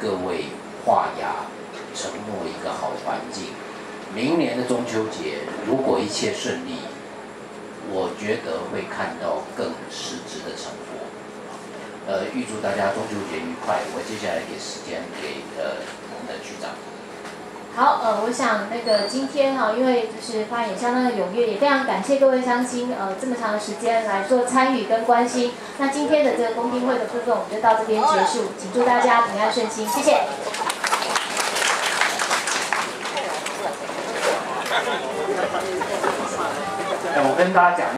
各位画押，承诺一个好环境。明年的中秋节，如果一切顺利，我觉得会看到更实质的成果。呃，预祝大家中秋节愉快。我接下来给时间给。呃，我想那个今天哈，因为就是发言相当的踊跃，也非常感谢各位乡亲呃这么长的时间来做参与跟关心。那今天的这个公听会的部分，我们就到这边结束，请祝大家平安顺心，谢谢。哎，我跟大家讲。